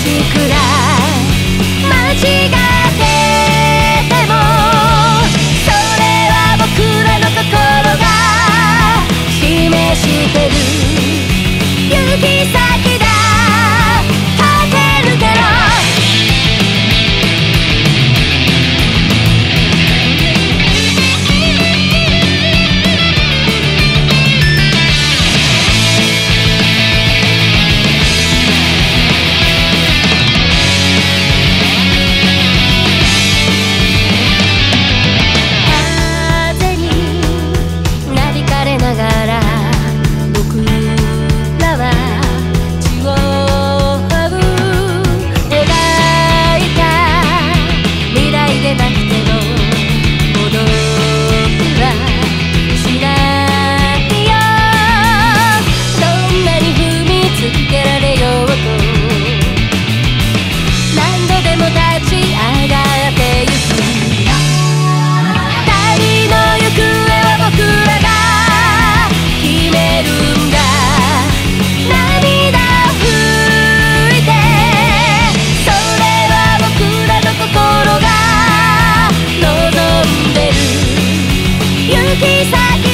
しくない間違っててもそれは僕らの心が示してる行き先先